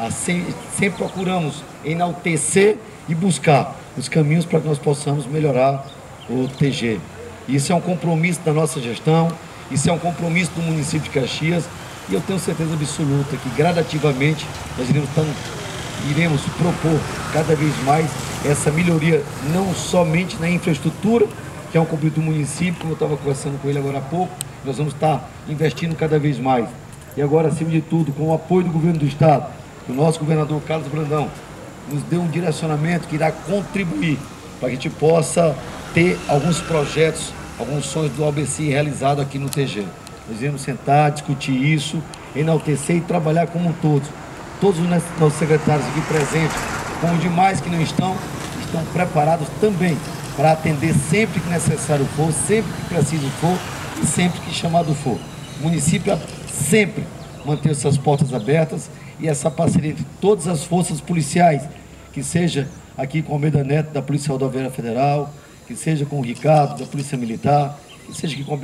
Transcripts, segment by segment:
a sempre, sempre procuramos enaltecer e buscar os caminhos para que nós possamos melhorar o TG. Isso é um compromisso da nossa gestão, isso é um compromisso do município de Caxias e eu tenho certeza absoluta que gradativamente nós iremos, iremos propor cada vez mais essa melhoria, não somente na infraestrutura, que é um compromisso do município, como eu estava conversando com ele agora há pouco, nós vamos estar investindo cada vez mais. E agora, acima de tudo, com o apoio do governo do Estado, o nosso governador Carlos Brandão nos deu um direcionamento que irá contribuir para que a gente possa ter alguns projetos, alguns sonhos do ABC realizado aqui no TG. Nós iremos sentar, discutir isso, enaltecer e trabalhar como um todo. Todos os nossos secretários aqui presentes, como os demais que não estão, estão preparados também para atender sempre que necessário for, sempre que preciso for e sempre que chamado for. O município sempre mantém suas portas abertas e essa parceria entre todas as forças policiais, que seja aqui com o Almeida Neto, da Polícia Rodoviária Federal, que seja com o Ricardo, da Polícia Militar, que seja aqui com o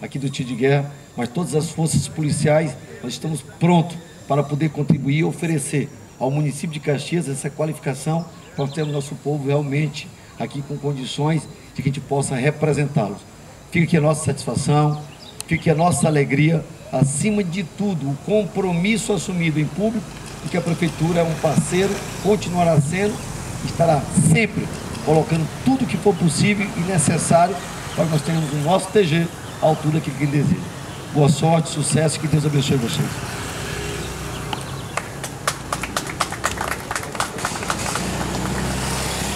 aqui do Tio de Guerra, mas todas as forças policiais, nós estamos prontos para poder contribuir e oferecer ao município de Caxias essa qualificação para termos nosso povo realmente aqui com condições de que a gente possa representá-los. Fica aqui a nossa satisfação, fica aqui a nossa alegria, acima de tudo, o compromisso assumido em público, porque a Prefeitura é um parceiro, continuará sendo, estará sempre colocando tudo que for possível e necessário para que nós tenhamos o nosso TG à altura que ele deseja. Boa sorte, sucesso e que Deus abençoe vocês.